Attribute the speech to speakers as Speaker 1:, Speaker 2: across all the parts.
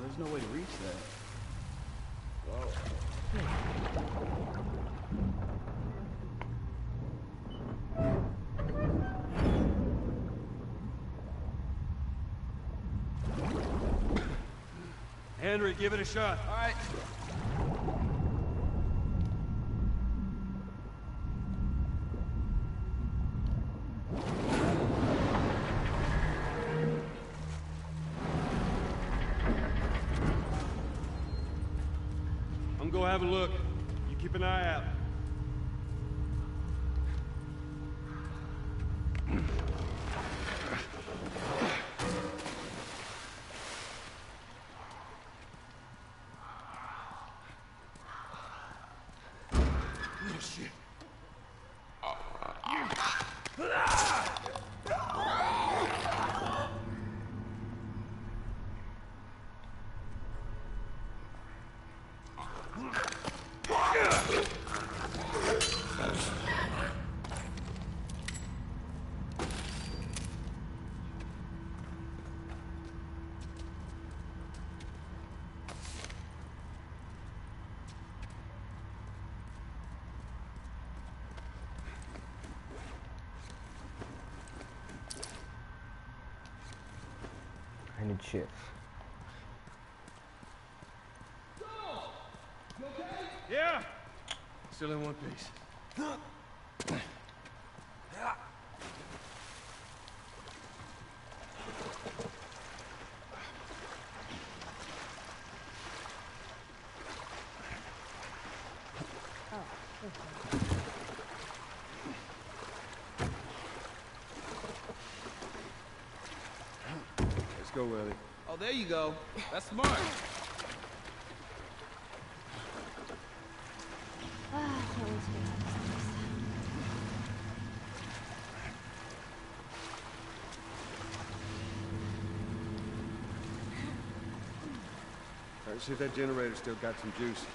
Speaker 1: there's no way to reach that.
Speaker 2: Henry, give it a shot.
Speaker 1: All right.
Speaker 3: Need.
Speaker 2: Yeah. Still in one piece. Let's go, Willie.
Speaker 1: Oh, there you go. That's smart.
Speaker 4: I can't wait to get out of this place.
Speaker 2: All right, see if that generator still got some juice.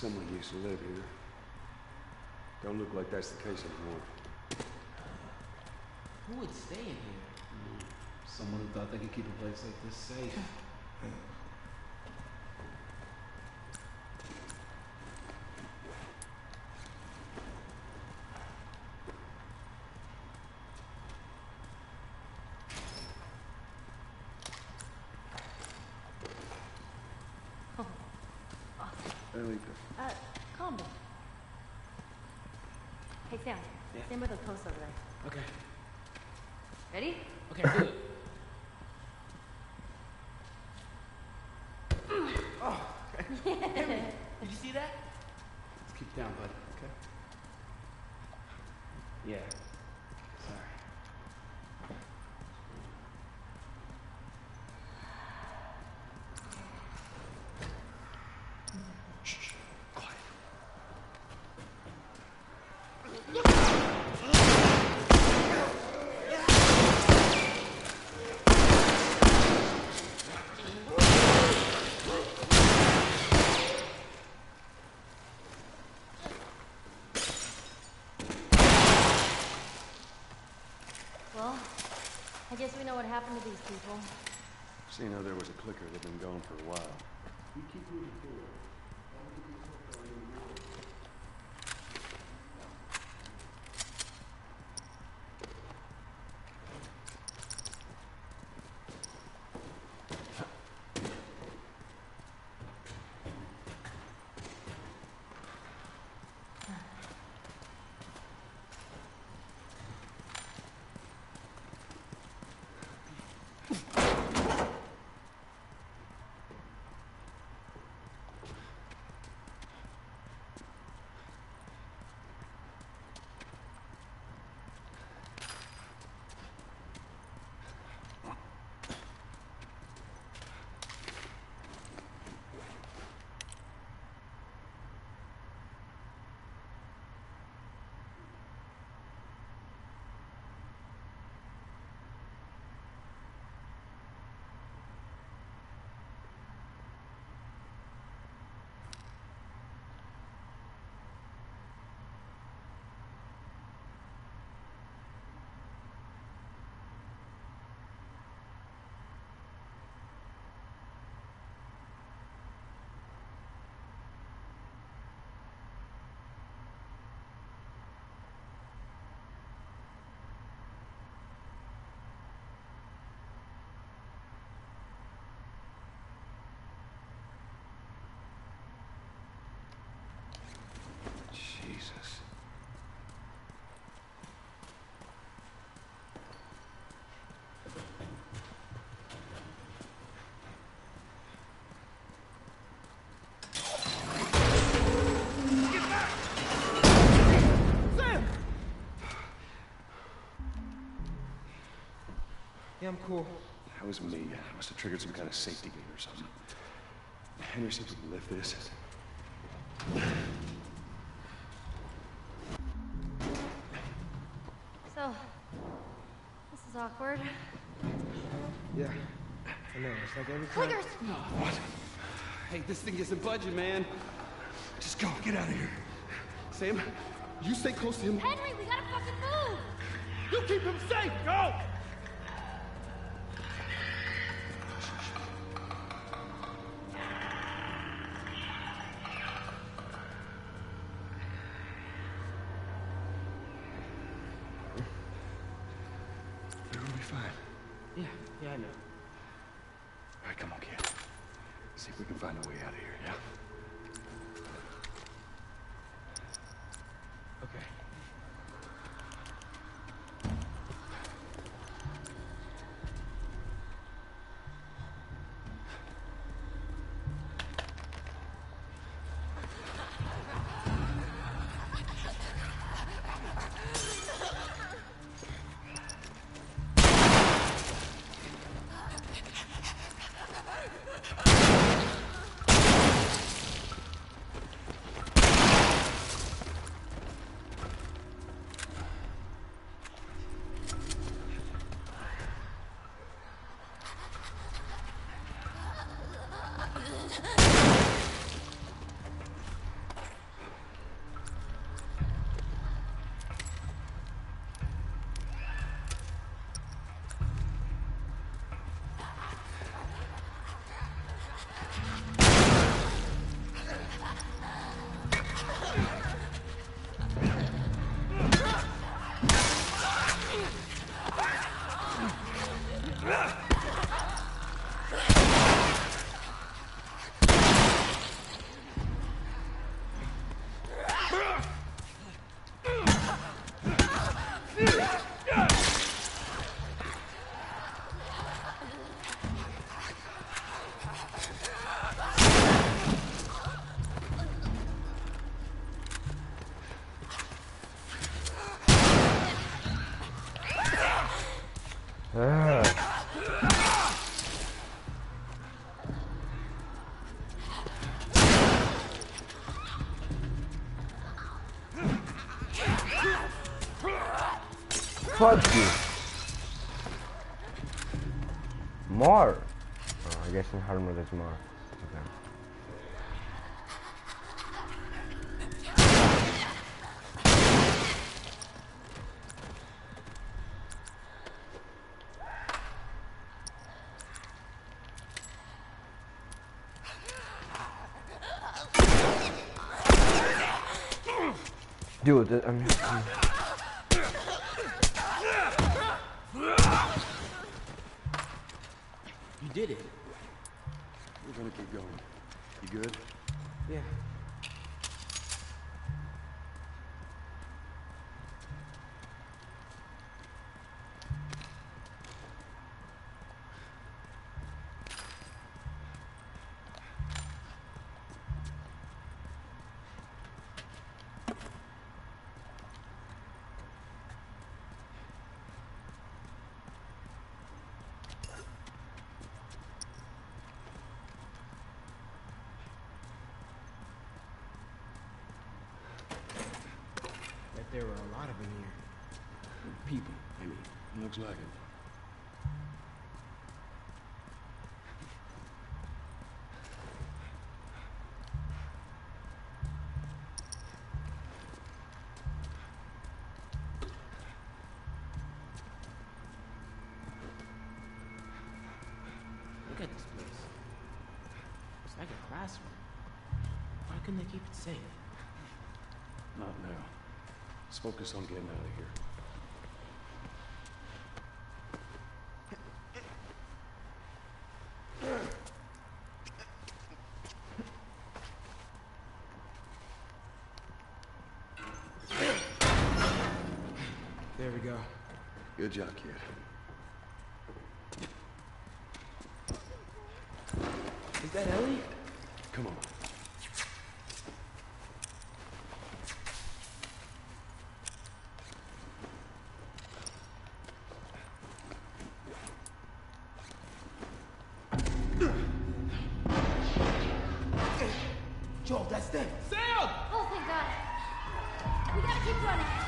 Speaker 2: Someone used to live here. Don't look like that's the case anymore.
Speaker 5: Who would stay in here?
Speaker 1: Someone who thought they could keep a place like this safe.
Speaker 2: Hey, leave it.
Speaker 4: Uh, calm down. Hey, Sam.
Speaker 5: Yeah.
Speaker 4: Stand by the post over there.
Speaker 5: Okay.
Speaker 4: Ready?
Speaker 5: Okay, do it. oh, okay. Did you see that?
Speaker 1: Let's keep it down, bud. Okay.
Speaker 5: Yeah. Sorry.
Speaker 4: Well, I guess we know what happened to these people.
Speaker 2: There was a clicker that had been gone for a while.
Speaker 3: I'm cool.
Speaker 2: That was me. I must have triggered some kind of safety gate or something. Henry, see if we can lift this.
Speaker 4: So, this is awkward.
Speaker 3: Yeah. I know. It's like every time.
Speaker 4: Clickers!
Speaker 1: What? Hey, this thing isn't budging, man.
Speaker 2: Just go. Get out of here.
Speaker 1: Sam, you stay close to him.
Speaker 4: Henry, we gotta fucking move!
Speaker 1: You keep him safe. Go.
Speaker 3: Fuck you. More. Oh, I guess in Harmer there's more. Dude, th- I mean,
Speaker 5: You did it.
Speaker 2: We're gonna keep going. You good?
Speaker 3: yeah.
Speaker 5: Bet there were a lot of them here.
Speaker 2: People, I mean. Looks like it.
Speaker 5: Look at this place. It's like a classroom. Why couldn't they keep it safe?
Speaker 2: Not now. Let's focus on getting out of here.
Speaker 3: There we go.
Speaker 2: Good job, kid.
Speaker 5: Is that Ellie?
Speaker 2: Come on.
Speaker 1: Joel, that's them.
Speaker 5: Sam!
Speaker 4: Oh, thank God. We gotta keep running.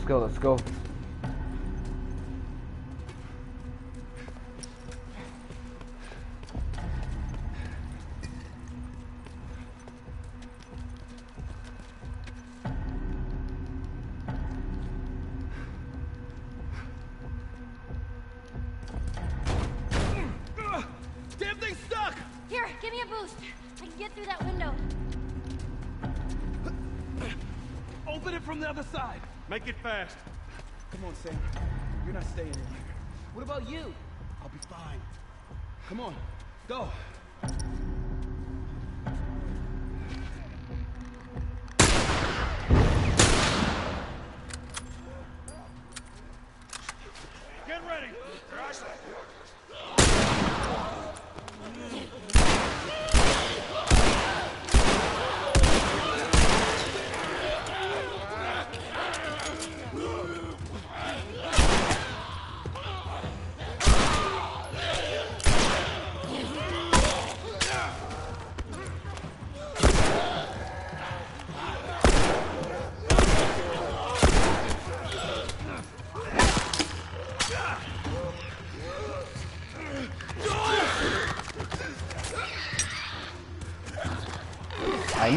Speaker 5: Let's go,
Speaker 3: let's go.
Speaker 1: Come on, go.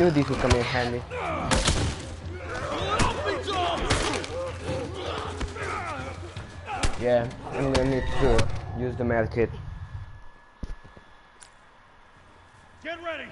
Speaker 3: Knew these would come in handy. Yeah, I'm gonna need to use the med kit.
Speaker 2: Get ready.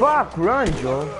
Speaker 3: Fuck, run, Joel.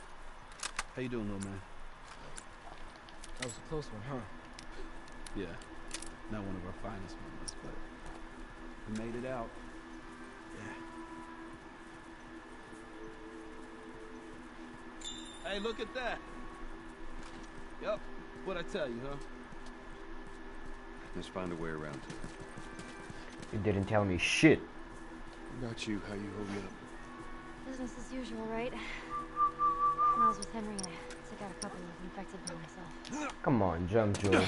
Speaker 6: how you doing, little man?
Speaker 1: That was a close one, huh?
Speaker 6: Yeah, not one of our finest moments, but we made it out. Yeah.
Speaker 1: Hey, look at that. Yep, what I tell you, huh?
Speaker 2: Let's find a way around to it.
Speaker 3: You didn't tell me shit.
Speaker 2: What about you? How you holding up?
Speaker 4: Business as usual, right? I was with Henry, I took out a couple infected by myself.
Speaker 3: Come on, jump, Joel.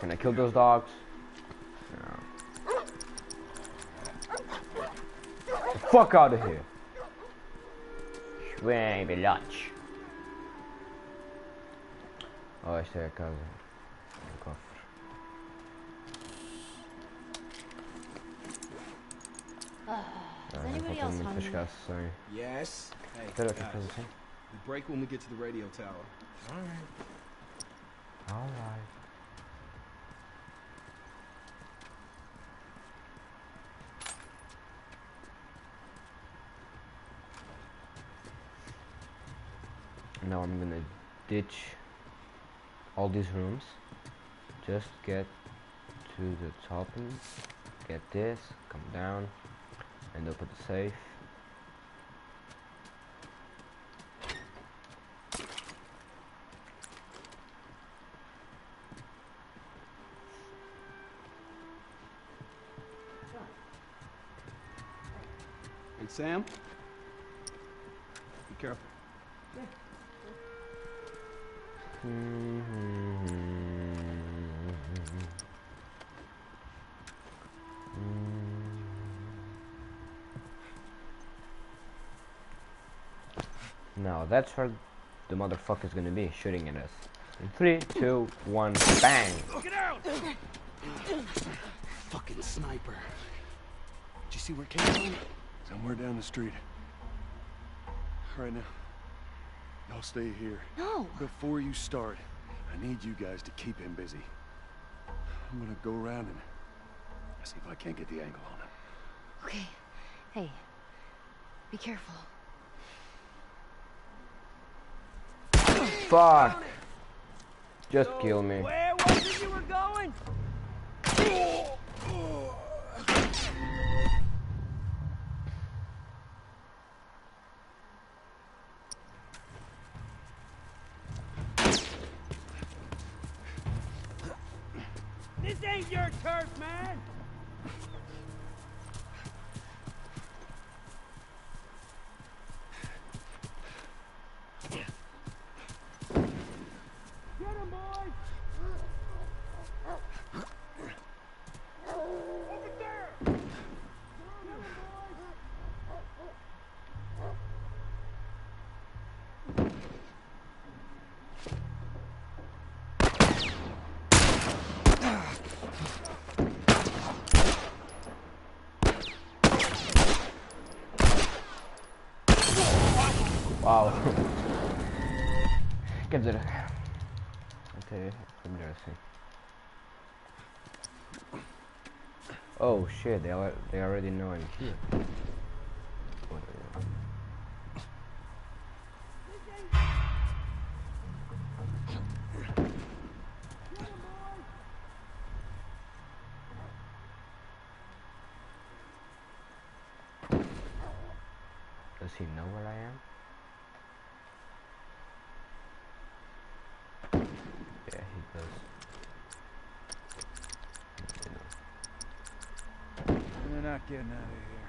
Speaker 3: Can I kill those dogs? No. The fuck out of here. Swing the lunch. Oh, este de casa.
Speaker 4: Anybody
Speaker 3: ik had
Speaker 4: else
Speaker 3: hem
Speaker 4: hungry?
Speaker 3: verschaast, sorry.
Speaker 6: Yes. Hey, guys, we break when we get to the radio tower.
Speaker 5: Alright.
Speaker 3: Alright. Now I'm gonna ditch all these rooms. Just get to the top and get this, come down, and open the safe.
Speaker 6: Hey, Sam. Be careful.
Speaker 3: Now that's where the motherfucker's gonna be shooting at us. In three, two, one, bang!
Speaker 6: Fucking sniper. Did you see where it came from?
Speaker 2: Somewhere down the street. Right now, y'all stay here.
Speaker 4: No.
Speaker 2: Before you start, I need you guys to keep him busy. I'm gonna go around and see if I can't get the angle on him.
Speaker 4: Okay. Hey. Be careful.
Speaker 3: Fuck! Just kill me.
Speaker 1: Where was it you were going?
Speaker 3: Wow. Get it. Okay, embarrassing. Oh shit, they al they already know I'm here. Whatever. Does he know where I am? Yeah, he does. You know.
Speaker 1: They're not getting out of here.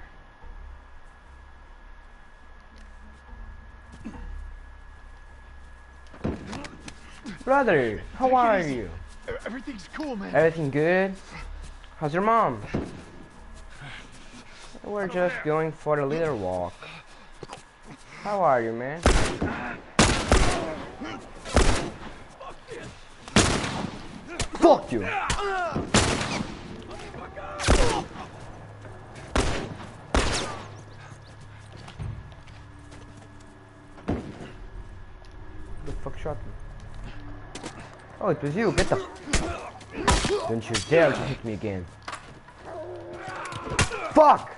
Speaker 3: Brother, how are you?
Speaker 2: Everything's cool, man.
Speaker 3: Everything good? How's your mom? We're just going for a little walk. How are you, man? Fuck you! Who the fuck shot me? Oh, it was you. Get the. Don't you dare to hit me again. Fuck!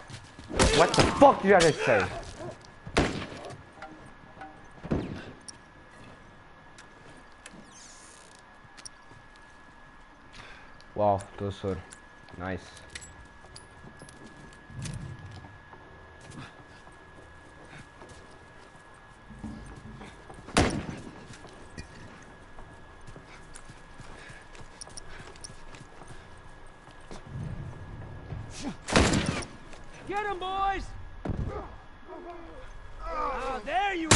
Speaker 3: What the fuck did I just say? Wow, those were nice.
Speaker 1: Get him, boys! Ah, there you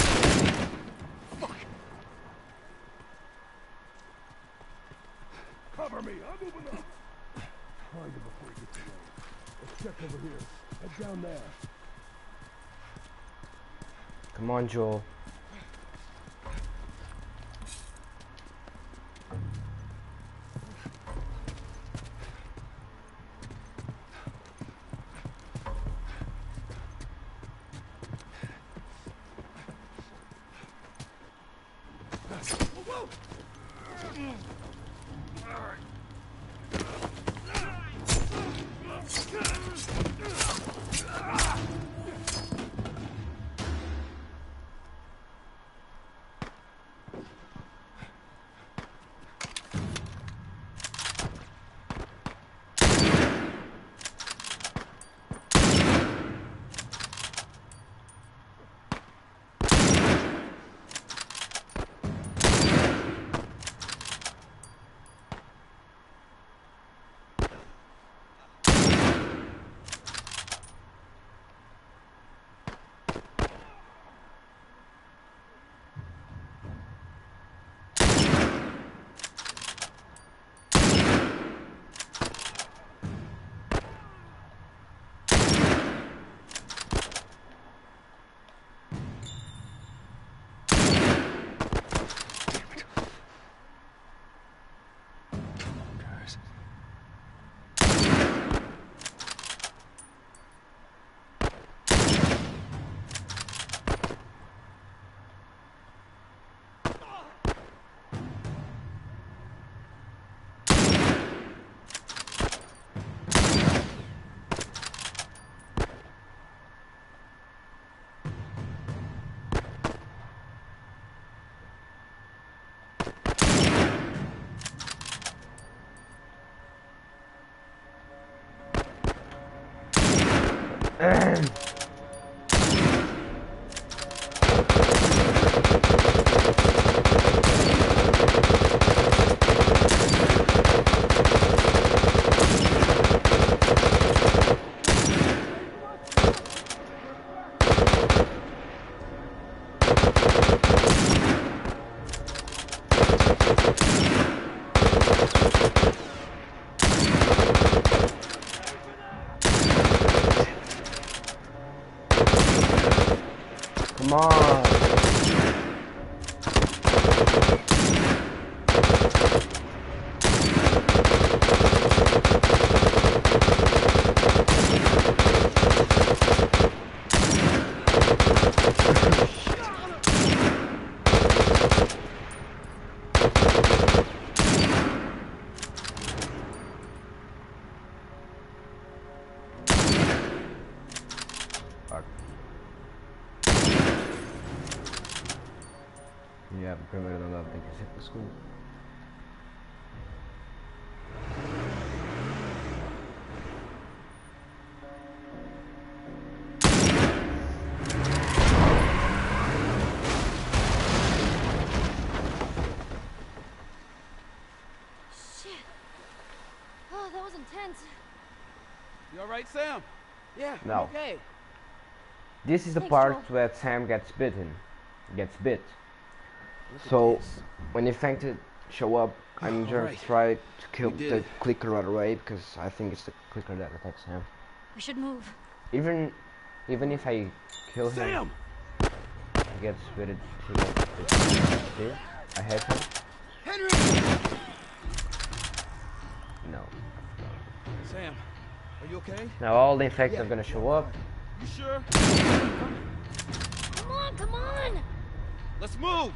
Speaker 1: Fuck!
Speaker 2: Cover me. I'm moving up. Find him before he gets away. Let's check over here. Head down there.
Speaker 3: Come on, Joel. Come
Speaker 4: Oh, that was intense.
Speaker 1: You all right, Sam?
Speaker 5: Yeah,
Speaker 3: No.
Speaker 5: okay.
Speaker 3: This is the
Speaker 4: Thanks,
Speaker 3: part
Speaker 4: Joel.
Speaker 3: where Sam gets bitten. Gets bit.
Speaker 5: Look
Speaker 3: So
Speaker 5: this.
Speaker 3: when the infected show up, I'm just
Speaker 1: Alright.
Speaker 3: try to kill the clicker right away because I think it's the clicker that attacks Sam.
Speaker 4: We should move.
Speaker 3: Even even if I kill him,
Speaker 1: Sam!
Speaker 3: he gets bitten too late. See? I hit him.
Speaker 1: Henry! Sam, are you okay?
Speaker 3: Now all the infected
Speaker 1: Yeah.
Speaker 3: are gonna show up.
Speaker 1: You sure?
Speaker 4: Come on, come on!
Speaker 1: Let's move!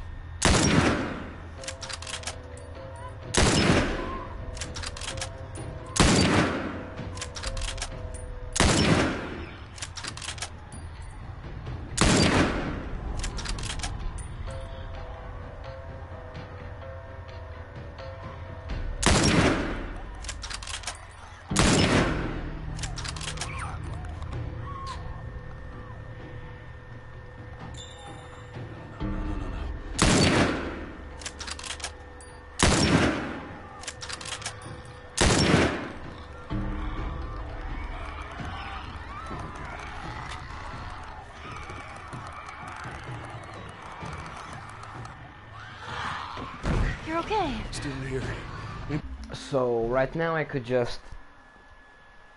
Speaker 2: Still here.
Speaker 3: So right now I could just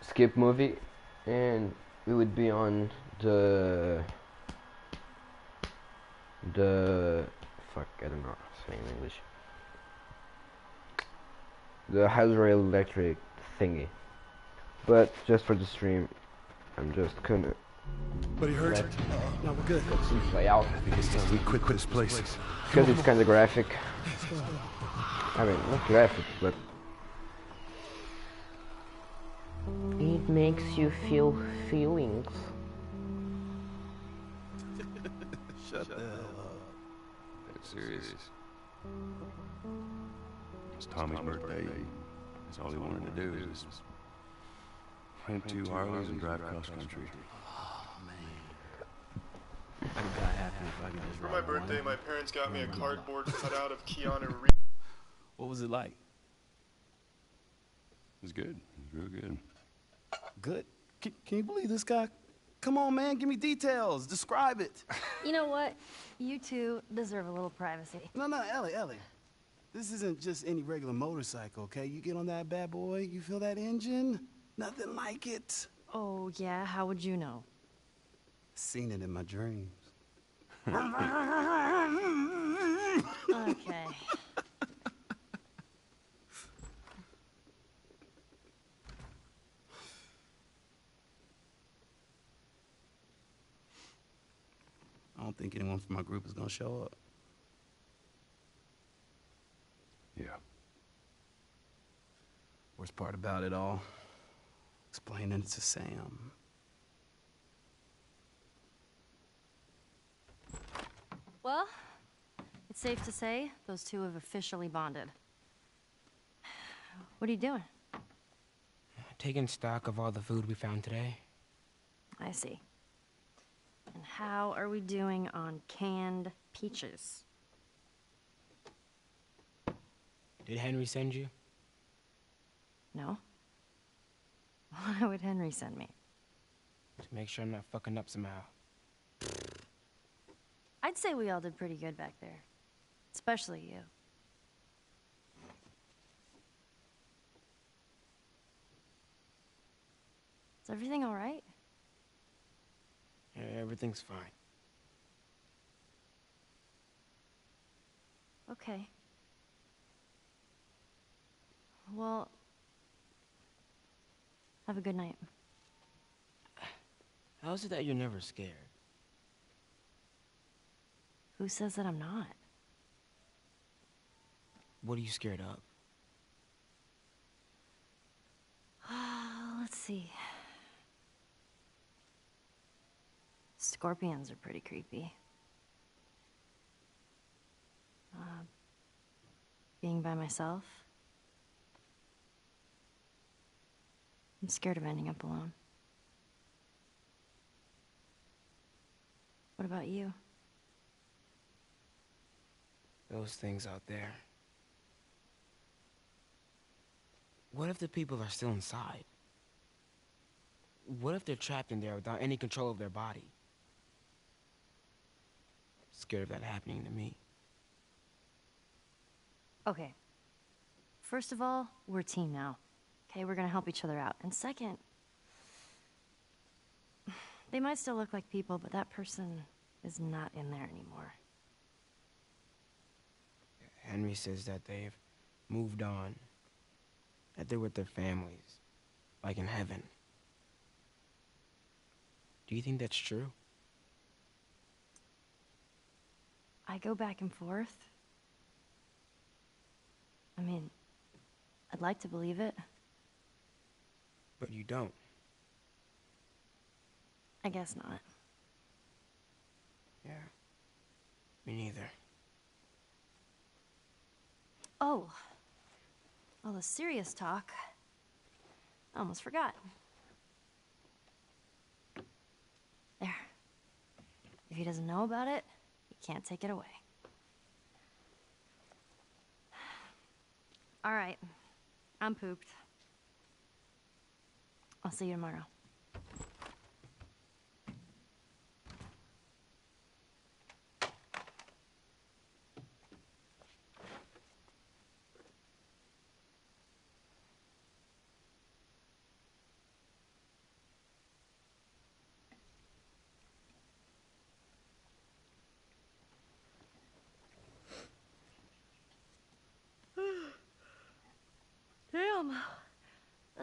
Speaker 3: skip movie and we would be on the the fuck I don't know how to say in English the hydroelectric thingy but just for the stream I'm just gonna
Speaker 2: But he hurt.
Speaker 3: let
Speaker 1: No, we're good.
Speaker 3: scene play out
Speaker 2: time we quit this place.
Speaker 3: because it's kind of graphic I mean not graphic but it makes you feel feelings
Speaker 1: Shut the hell up.
Speaker 2: That's serious. It's Tommy's birthday. That's all he wanted to do is rent two Harleys and drive cross country.
Speaker 1: Oh, man. I'd be happy if I could just
Speaker 7: For
Speaker 1: ride
Speaker 7: my
Speaker 1: one.
Speaker 7: birthday, my parents got me a cardboard cutout of Keanu Reeves.
Speaker 1: What was it like?
Speaker 2: It was good. It was real good.
Speaker 1: Good. Can, can you believe this guy? Come on, man. Give me details. Describe it.
Speaker 4: You know what? You two deserve a little privacy.
Speaker 1: No, no, Ellie, Ellie. This isn't just any regular motorcycle, okay? You get on that bad boy, you feel that engine? Nothing like it.
Speaker 4: Oh, yeah? How would you know?
Speaker 1: Seen it in my dreams.
Speaker 4: Okay.
Speaker 1: I don't think anyone from my group is gonna show up.
Speaker 2: Yeah.
Speaker 1: Worst part about it all, explaining it to Sam.
Speaker 4: Well, it's safe to say those two have officially bonded. What are you doing?
Speaker 5: Taking stock of all the food we found today.
Speaker 4: I see. And how are we doing on canned peaches?
Speaker 5: Did Henry send you?
Speaker 4: No? Why would Henry send me?
Speaker 5: To make sure I'm not fucking up somehow.
Speaker 4: I'd say we all did pretty good back there. Especially you. Is everything all right?
Speaker 5: Everything's fine.
Speaker 4: Okay. Well, have a good night.
Speaker 5: How is it that you're never scared?
Speaker 4: Who says that I'm not?
Speaker 5: What are you scared of?
Speaker 4: Let's see. Scorpions are pretty creepy. Uh, being by myself. I'm scared of ending up alone. What about you?
Speaker 5: Those things out there. What if the people are still inside? What if they're trapped in there without any control of their body? Scared of that happening to me.
Speaker 4: Okay. First of all, we're a team now. Okay, we're gonna help each other out. And second, they might still look like people, but that person is not in there anymore.
Speaker 5: Henry says that they've moved on, that they're with their families, like in heaven. Do you think that's true?
Speaker 4: I go back and forth. I mean, I'd like to believe it.
Speaker 5: But you don't.
Speaker 4: I guess not.
Speaker 5: Yeah. Me neither.
Speaker 4: Oh. All the serious talk. I almost forgot. There. If he doesn't know about it, he can't take it away. All right. I'm pooped. I'll see you tomorrow.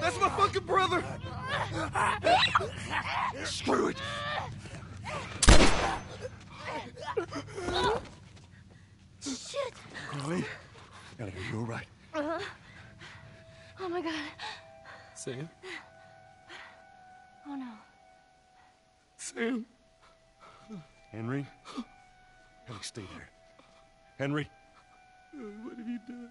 Speaker 2: That's my fucking brother! Screw it!
Speaker 4: Shit!
Speaker 2: Ellie? Ellie, are you alright?
Speaker 4: Oh my god.
Speaker 6: Sam?
Speaker 4: Oh no.
Speaker 6: Sam?
Speaker 2: Henry? Ellie, stay there. Henry?
Speaker 6: What have you done?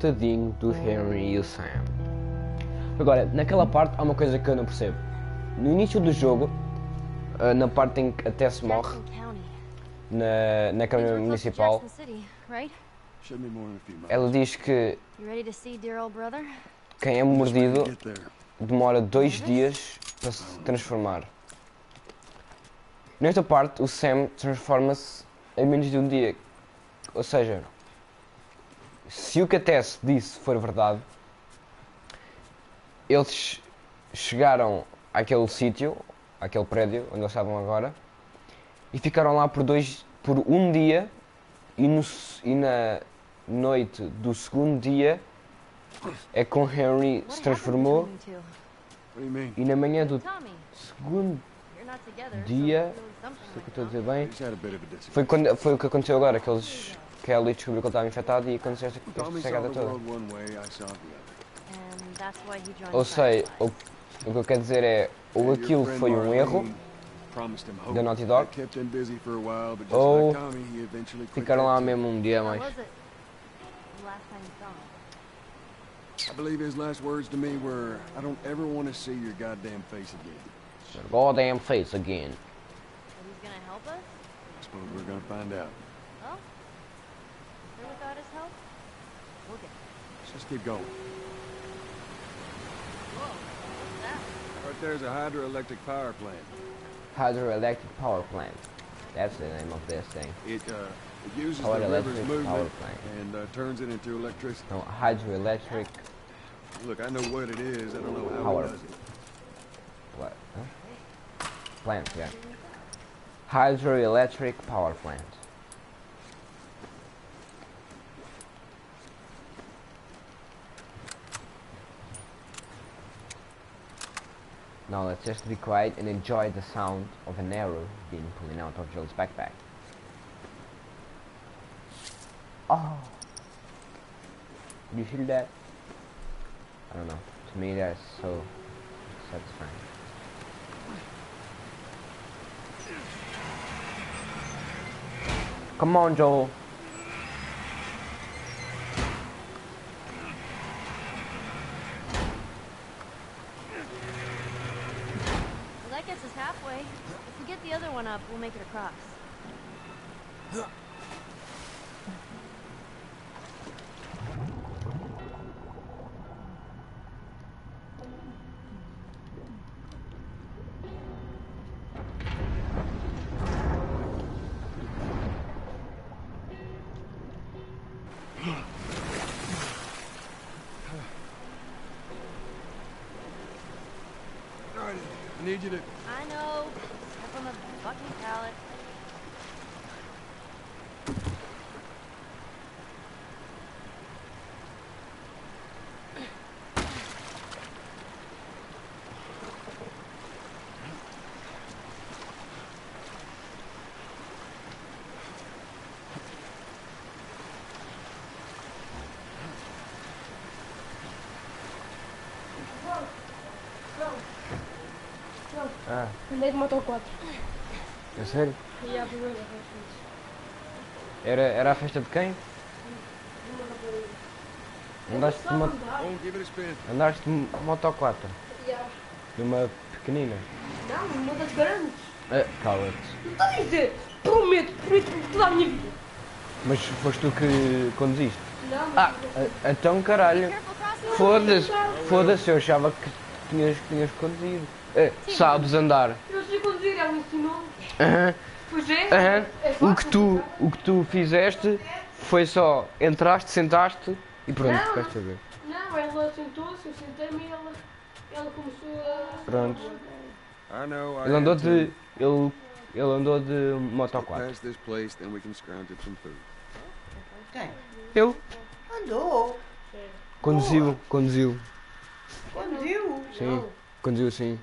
Speaker 3: Coitadinho do Henry e o Sam. Agora, naquela parte há uma coisa que eu não percebo. No início do jogo, ah, na parte em que até se morre, na, na Câmara Municipal,
Speaker 4: Jackson City, right?
Speaker 2: Should be more in a few miles.
Speaker 3: ela diz que
Speaker 4: You ready to see dear old brother?
Speaker 3: quem é mordido demora dois dias para se transformar. Nesta parte, o Sam transforma-se em menos de um dia. Ou seja, se o que a Tess disse for verdade, eles chegaram àquele sítio, àquele prédio onde eles estavam agora, e ficaram lá por dois, por um dia, e, no e na noite do segundo dia é com Henry
Speaker 4: What
Speaker 3: se transformou e na manhã do segundo dia, se que estou a dizer bem, foi, quando, foi o que aconteceu agora, que, eles, que a Ellie descobriu que ele estava infectado e aconteceu esta, esta
Speaker 2: Tommy saw
Speaker 3: cagada
Speaker 2: the
Speaker 3: toda.
Speaker 2: world one way, I saw it the other.
Speaker 4: And that's why he joined
Speaker 3: Ou sei,
Speaker 4: Fireflies.
Speaker 3: o, o que eu quero dizer é, ou
Speaker 2: And your
Speaker 3: aquilo
Speaker 2: friend
Speaker 3: foi um
Speaker 2: Marlene
Speaker 3: erro,
Speaker 2: promised him hope.
Speaker 3: da Naughty Dog.
Speaker 2: That kept him busy for a while, but just
Speaker 3: Ou
Speaker 2: like Tommy, he eventually quit
Speaker 3: ficaram
Speaker 2: that
Speaker 3: lá
Speaker 2: too.
Speaker 3: mesmo um dia a
Speaker 4: How
Speaker 3: mais.
Speaker 4: was it? The last time you saw him.
Speaker 2: I believe his last words to me were, I don't ever want to see your goddamn face again.
Speaker 3: Goddamn face again.
Speaker 4: But he's gonna help us?
Speaker 2: I suppose we're gonna find out.
Speaker 4: Well, sure without his help? We'll get
Speaker 2: Let's just keep going.
Speaker 4: Whoa, what's that?
Speaker 2: Right there's a hydroelectric power plant.
Speaker 3: Hydroelectric power plant. That's the name of this thing.
Speaker 2: It, uh, it uses the
Speaker 3: Hydroelectric
Speaker 2: river's
Speaker 3: power
Speaker 2: movement
Speaker 3: plant.
Speaker 2: and uh, turns it into electricity.
Speaker 3: No, hydroelectric,
Speaker 2: Look, I know what it is. I don't know how
Speaker 3: Power.
Speaker 2: it does it.
Speaker 3: what? Huh? Plant, yeah. Hydroelectric power plant. Now let's just be quiet and enjoy the sound of an arrow being pulling out of Joel's backpack. Oh! You hear that? I don't know. To me that's so satisfying. Come on, Joel.
Speaker 4: Well, that gets us halfway. If we get the other one up, we'll make it across.
Speaker 3: Ah,
Speaker 8: Andei de moto 4.
Speaker 3: é sério?
Speaker 8: E a primeira vez.
Speaker 3: Era, era a festa de quem? Andaste de, mo
Speaker 2: Oh, give it a spin.
Speaker 3: andaste de moto 4?
Speaker 8: E a...
Speaker 3: De uma pequenina?
Speaker 8: Não, motas grandes.
Speaker 3: Ah, cala-te.
Speaker 8: Não estou a dizer. Prometo, prometo por toda a minha vida.
Speaker 3: Mas foste tu que conduziste?
Speaker 8: Não,
Speaker 3: Ah, a- então caralho. Foda-se, foda-se, eu achava que tinhas, que tinhas conduzido. Ah, sabes andar.
Speaker 8: eu sei conduzir, ela me ensinou.
Speaker 3: Aham,
Speaker 8: é.
Speaker 3: aham. O que tu, o que tu fizeste foi só entraste, sentaste e pronto,
Speaker 8: Não.
Speaker 3: ficaste a ver.
Speaker 8: Não, ela sentou-se, eu sentei-me e ela, ela começou a...
Speaker 3: Pronto.
Speaker 2: I know, I
Speaker 3: Ele andou
Speaker 2: am
Speaker 3: de.
Speaker 2: too.
Speaker 3: Ele, ele andou de moto 4.
Speaker 2: Past this place, then we can scrounge up some food.
Speaker 9: Quem?
Speaker 3: Eu?
Speaker 9: Andou.
Speaker 3: Conduziu, conduziu.
Speaker 9: Conduziu.
Speaker 3: Sim, conduziu sim.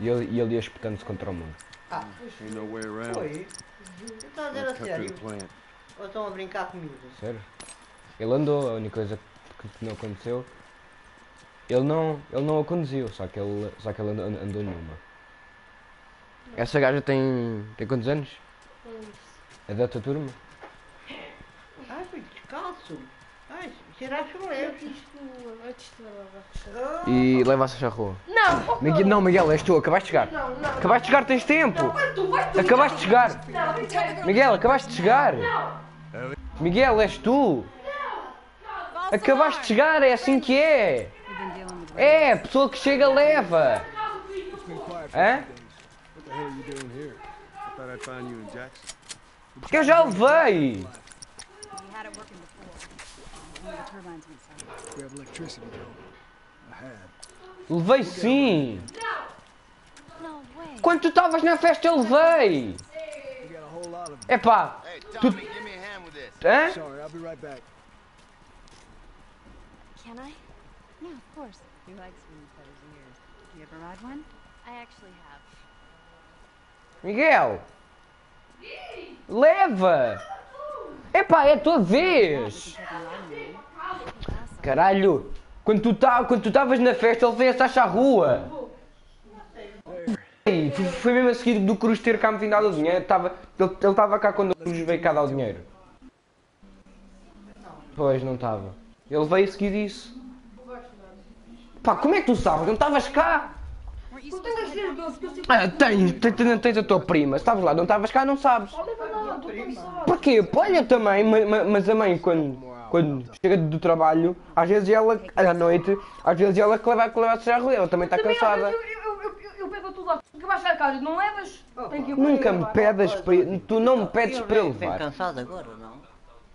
Speaker 3: E ele, e ele ia espetando-se contra o muro.
Speaker 9: Ah,
Speaker 2: Ain't no way around.
Speaker 9: foi. Então a dizer a
Speaker 2: through
Speaker 9: sério. Ou estão a brincar comigo?
Speaker 3: Sério? Ele andou, a única coisa que não aconteceu. Ele não, ele não a conduziu, só que ele, só que ele andou, andou numa. Essa gaja tem. tem quantos anos? É da tua turma?
Speaker 9: Ai, fui descalço. Tirar
Speaker 8: chulé. Ah.
Speaker 3: E levaste a charrua.
Speaker 8: Não,
Speaker 3: Miguel, não, Miguel, és tu, acabaste de chegar.
Speaker 8: Não, não.
Speaker 3: Acabaste de chegar, tens tempo.
Speaker 8: Não, vai tu, vai tu.
Speaker 3: Acabaste de chegar.
Speaker 8: Não,
Speaker 3: Miguel, é acabaste de chegar. Não. Miguel, és tu. Não. Acabaste de chegar, é assim que é. É, a pessoa que chega leva. Hã? Porque eu já levei. Levei sim.
Speaker 4: No way.
Speaker 3: Quando tu estavas na festa eu levei.
Speaker 10: We got a whole lot of them.
Speaker 3: Epá.
Speaker 11: Hey,
Speaker 3: Tu...
Speaker 11: Tommy, give me a hand with this.
Speaker 3: Hã?
Speaker 10: Sorry, I'll be right back.
Speaker 4: Can I?
Speaker 12: Yeah, of course. He likes wind feathers and ears. You ever ride one?
Speaker 4: I actually have.
Speaker 3: Miguel. Leva. Epá, é a tua vez. Caralho. Quando tu tá, quando tu estavas na festa ele veio essa à rua. Foi mesmo a seguir do Cruz ter cá me vindo dar o dinheiro. Tava, ele estava cá quando o Cruz veio cá dar o dinheiro. Pois, não estava. Ele veio a seguir disso. Pá, como é que tu sabes? Não estavas cá?
Speaker 8: Tu tens as certeza que eu sei
Speaker 3: Ah, tens, tens, tens a tua prima. Se estavas lá, não estavas cá, não sabes.
Speaker 8: Olha tu não sabes.
Speaker 3: Porquê? Olha também, ma- ma- mas a mãe quando, quando chega do trabalho, às vezes ela, à noite, às vezes ela que leva a serra ela também está cansada.
Speaker 8: Eu, eu, eu, eu, eu pego tudo lá. Que vais chegar a casa, não levas?
Speaker 3: Nunca me pedas para tu não me pedes para levar.
Speaker 9: cansado agora, não?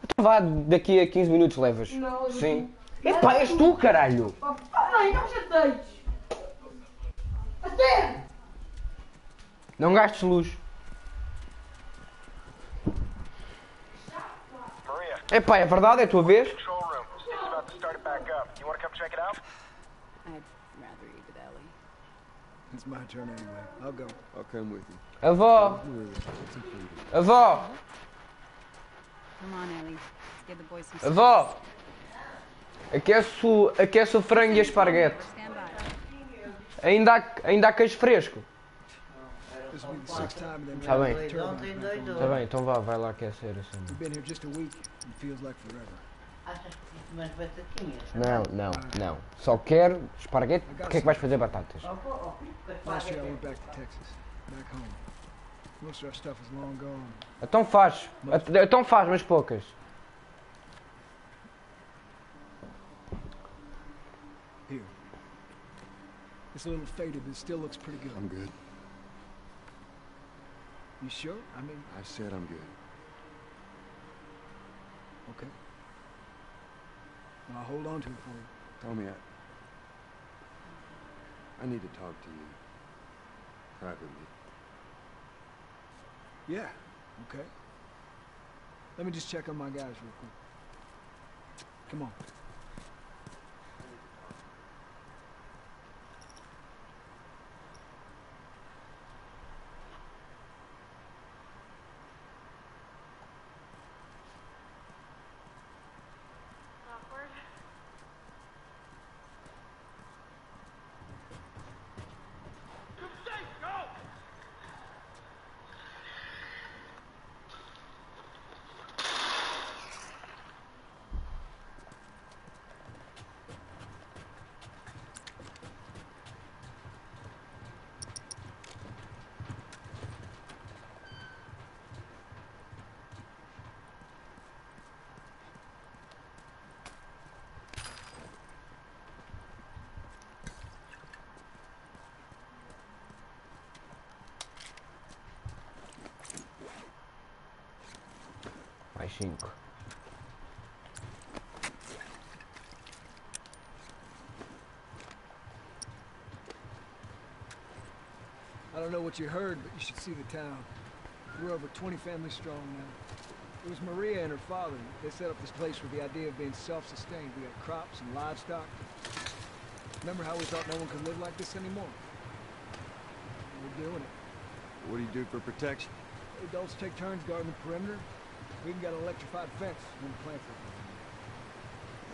Speaker 3: Então vá, daqui a 15 minutos levas.
Speaker 8: Não,
Speaker 3: Sim. Epá, és tu, caralho.
Speaker 8: Ai, não chateies. Sério?
Speaker 3: Não gastes luz.
Speaker 11: Maria,
Speaker 3: Epá, é verdade, é a tua vez.
Speaker 10: It's my turn anyway. I'll go. I'll come with you.
Speaker 3: Avó, avó,
Speaker 12: Come on, Ellie. Let's give the boys some
Speaker 3: avó. Aquece o, aquece o frango e a esparguete. Ainda há, ainda há queijo fresco? Está bem. Tá Está bem, então vá, vai lá aquecer assim. Não, não, não. Só quero esparguete. que é que vais fazer batatas? Então faz. Então faz, mas poucas.
Speaker 10: It's a little faded, but it still looks pretty good.
Speaker 2: I'm good.
Speaker 10: You sure? I mean,
Speaker 2: I said I'm good.
Speaker 10: okay. Well, I'll hold on to it for you.
Speaker 2: Tommy, I... I need to talk to you. Privately.
Speaker 10: Yeah, okay. Let me just check on my guys real quick. Come on.
Speaker 3: 5.
Speaker 10: I don't know what you heard, but you should see the town. We're over 20 families strong now. It was Maria and her father. They set up this place with the idea of being self-sustained. We got crops and livestock. Remember how we thought no one could live like this anymore? We're doing it.
Speaker 2: What do you do for protection?
Speaker 10: Adults take turns guarding the perimeter. We even got an electrified fence when the plants are.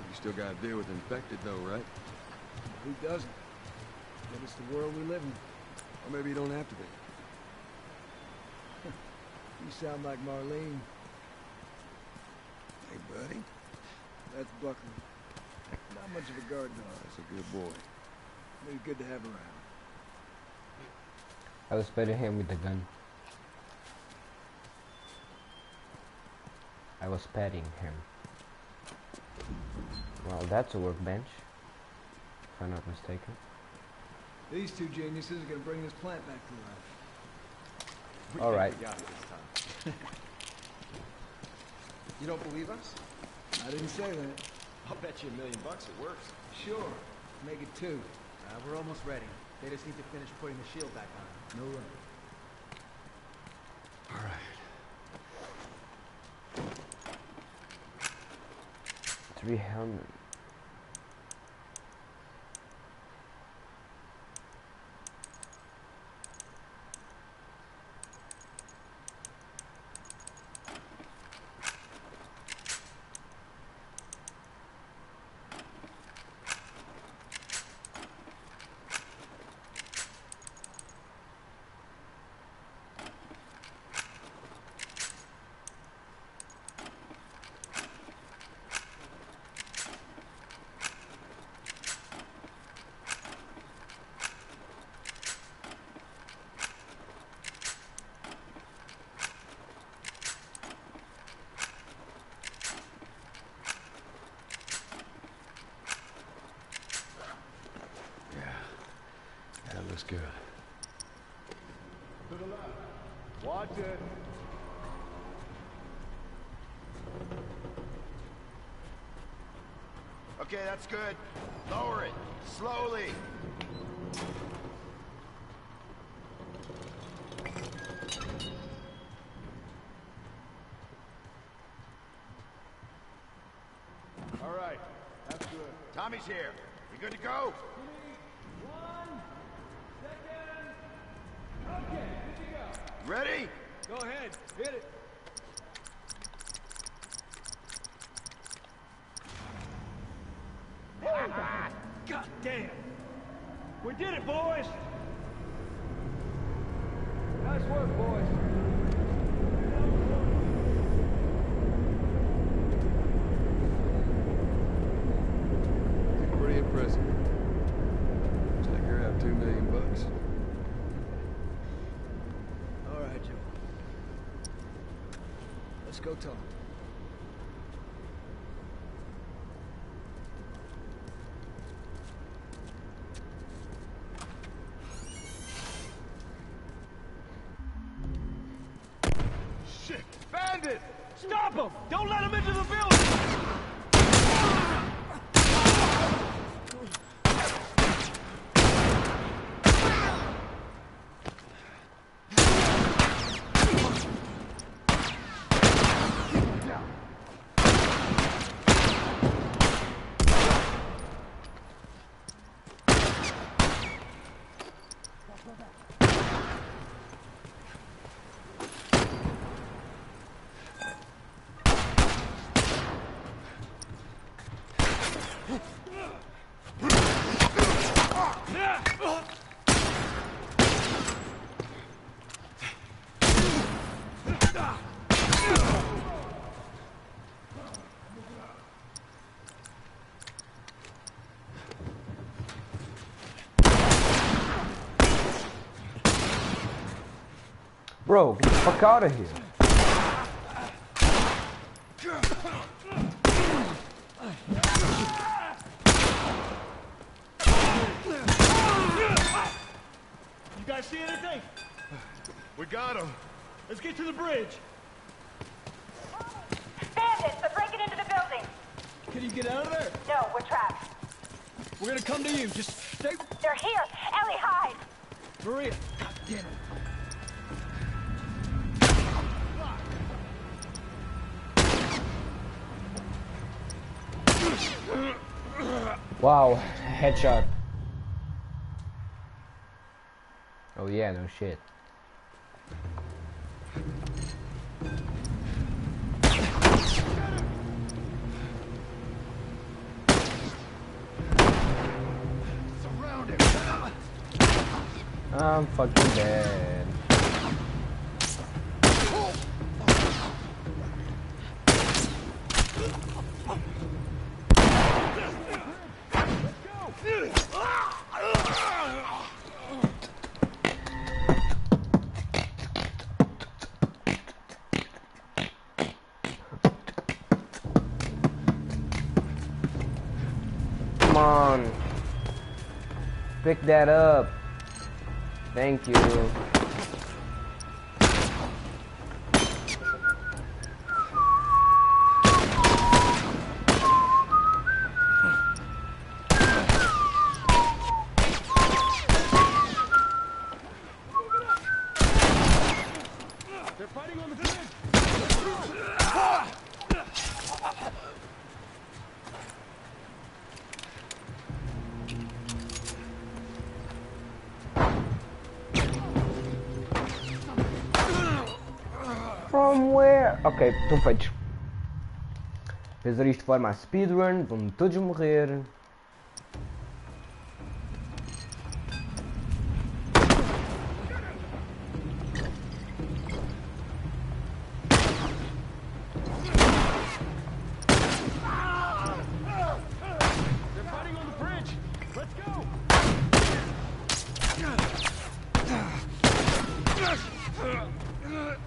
Speaker 2: You still gotta deal with infected though, right?
Speaker 10: Who doesn't? But it's the world we live in.
Speaker 2: Or maybe you don't have to be.
Speaker 10: You sound like Marlene.
Speaker 2: Hey, buddy.
Speaker 10: That's Buckley. Not much of a guard dog, oh,
Speaker 2: That's a good boy.
Speaker 10: but he's good to have around.
Speaker 3: I was petting him with the gun. I was petting him. Well, that's a workbench. If I'm not mistaken.
Speaker 10: These two geniuses are gonna bring this plant back to life.
Speaker 2: We
Speaker 3: All
Speaker 2: think
Speaker 3: right.
Speaker 2: we got it this time. you don't believe us?
Speaker 10: I didn't say that.
Speaker 2: I'll bet you a million bucks it works.
Speaker 10: Sure. Make it two.
Speaker 1: Uh, we're almost ready. They just need to finish putting the shield back on.
Speaker 10: No way.
Speaker 3: Three
Speaker 10: left.
Speaker 11: Okay, that's good. Lower it. Slowly.
Speaker 10: All right. That's good.
Speaker 11: Tommy's here. You good to go?
Speaker 10: One second. Okay, good to
Speaker 11: Ready?
Speaker 10: go. Go ahead. Hit it. God damn. We did it, boys. Nice work, boys.
Speaker 2: Pretty impressive. Looks like you're out two million bucks.
Speaker 10: All right, Joe. Go.
Speaker 11: Shit! Bandit!
Speaker 10: Stop him! Don't let him into the building!
Speaker 3: Bro, get the fuck out of here.
Speaker 10: You guys see anything?
Speaker 11: We got him.
Speaker 10: Let's get to the bridge.
Speaker 13: Bandits, they're breaking into the building.
Speaker 10: Can you get out of there?
Speaker 13: No, we're trapped.
Speaker 10: We're gonna come to you. Just stay.
Speaker 13: They're here. Ellie, hide.
Speaker 10: Maria.
Speaker 3: Headshot. Oh yeah, no shit. I'm fucking dead. Pick that up. Thank you. Estão feitos. Fazer isto de forma a speedrun, vão todos morrer.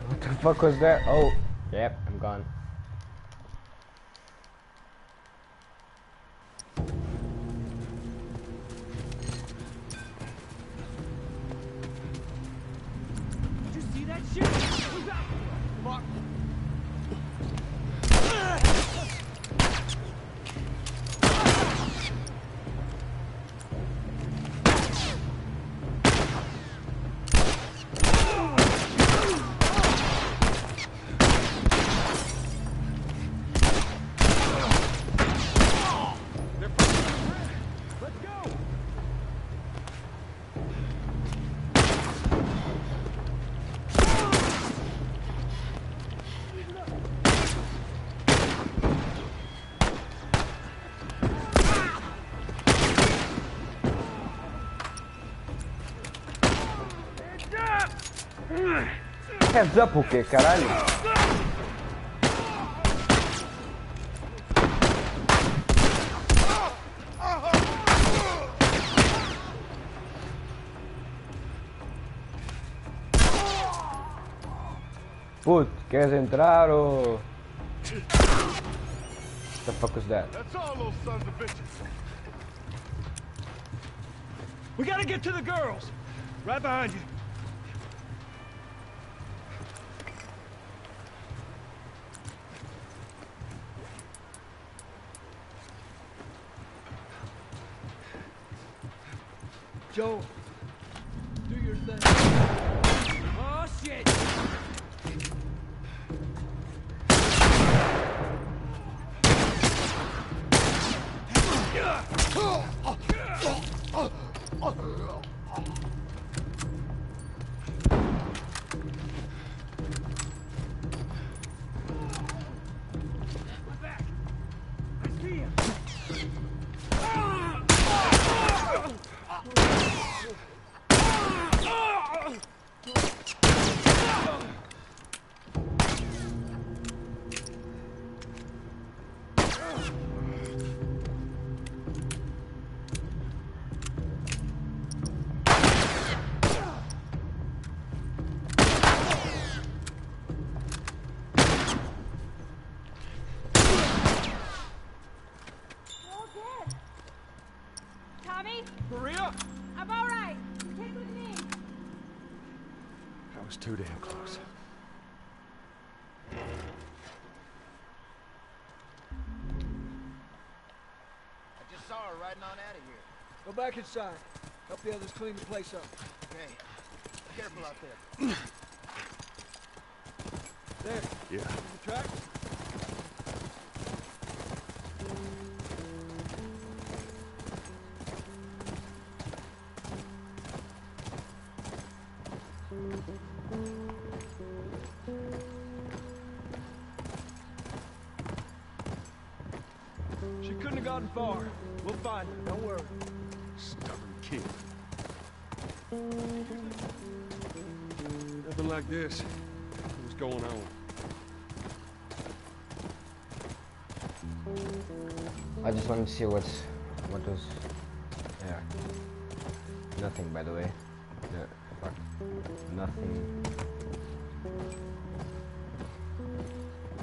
Speaker 3: What the fuck was that? Oh, Heads up o quê, caralho? Queres entrar ou... What the fuck was that?
Speaker 6: That's all those sons of bitches. We gotta get to the girls. Right behind you.
Speaker 2: Joe,
Speaker 11: just saw her riding on out of here.
Speaker 2: Go back inside. Help the others clean the place up.
Speaker 11: Okay. Careful out there.
Speaker 2: There.
Speaker 10: Yeah.
Speaker 2: The track?
Speaker 3: To see what's... What was... Yeah. Nothing, by the way. No, fuck. Nothing.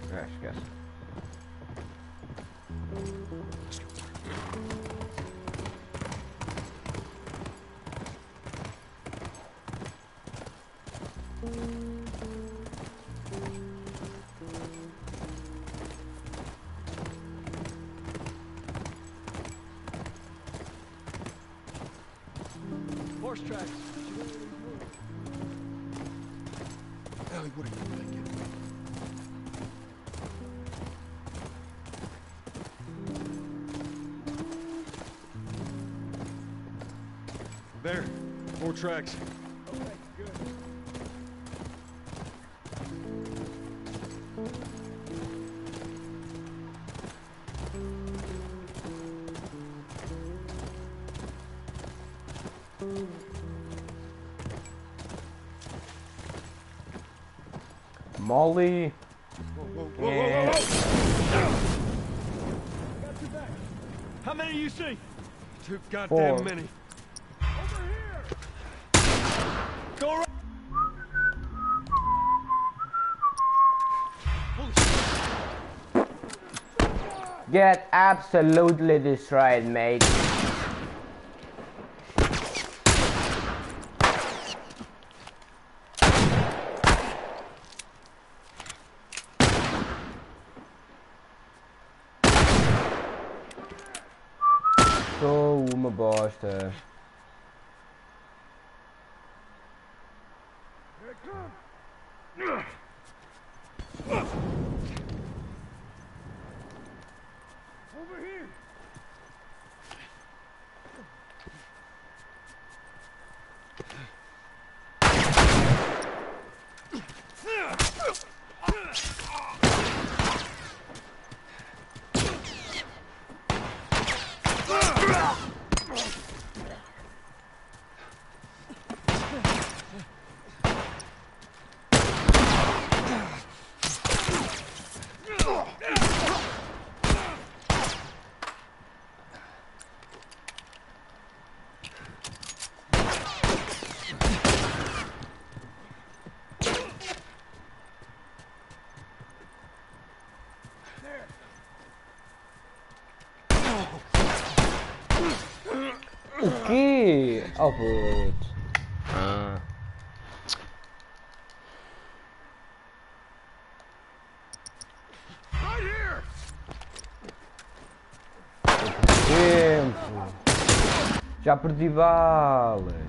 Speaker 3: Crash, guess.
Speaker 2: Tracks.
Speaker 10: Ellie, what are you thinking?
Speaker 14: There. Four tracks.
Speaker 3: Molly. Yeah.
Speaker 14: How many you see? Too goddamn
Speaker 3: Four.
Speaker 14: many.
Speaker 2: Go right.
Speaker 3: Get absolutely destroyed, mate. Oh goed. Ah. Tempo. Já perdi balas.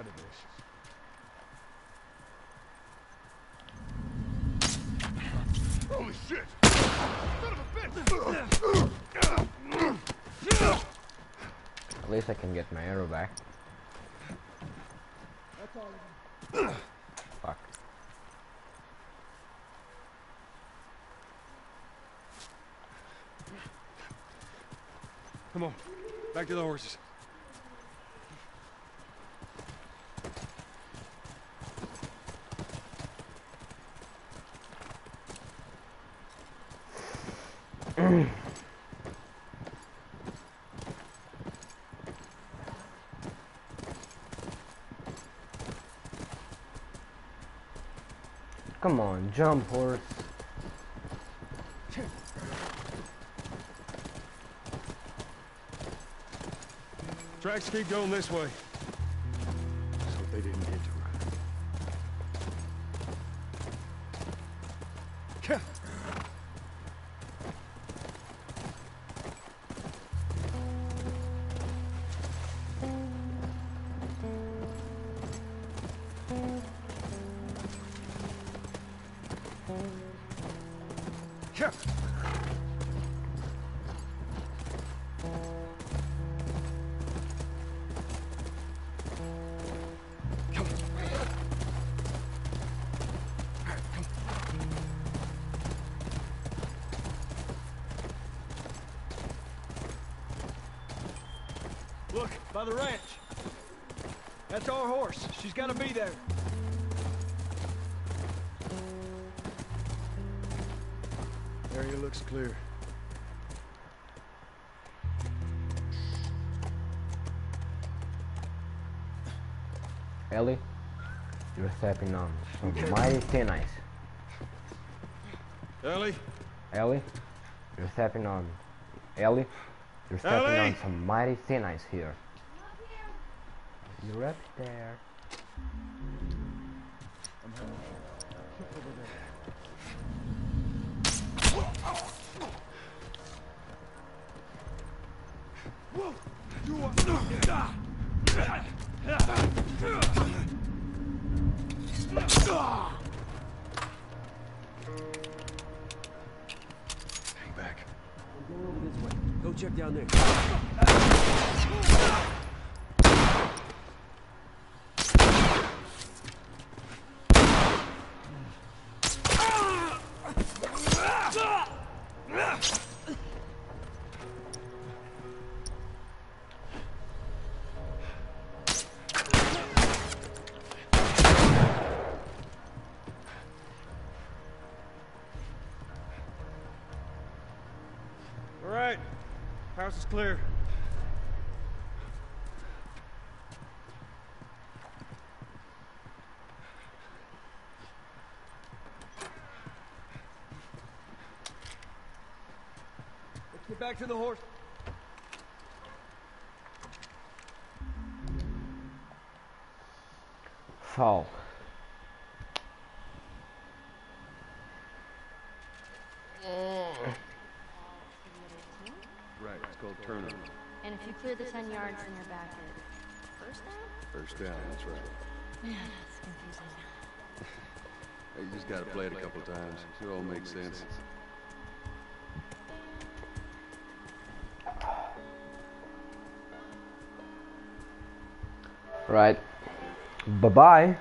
Speaker 14: Two ways out of this.
Speaker 2: Holy shit! Son of a bitch!
Speaker 3: At least I can get my arrow back.
Speaker 2: That's all of them.
Speaker 3: Fuck.
Speaker 14: Come on. Back to the horses.
Speaker 3: Come on, jump horse.
Speaker 14: Tracks keep going this way. Gotta be there. Area looks clear.
Speaker 3: Ellie, you're stepping on some mighty thin ice.
Speaker 2: Ellie?
Speaker 3: Ellie, you're stepping on. Ellie, you're stepping
Speaker 2: Ellie?
Speaker 3: on some mighty thin ice here. You're up there.
Speaker 2: Hang back.
Speaker 1: Go check down there.
Speaker 15: Clear.
Speaker 14: Let's get back to the horse.
Speaker 3: Fall.
Speaker 2: Right, it's called turnover.
Speaker 4: And if you clear the 10 yards, then you're back at first down?
Speaker 2: First down, that's right.
Speaker 4: Yeah, it's confusing.
Speaker 2: Hey, you just gotta play it a couple times. It all makes sense.
Speaker 3: Right. Bye bye.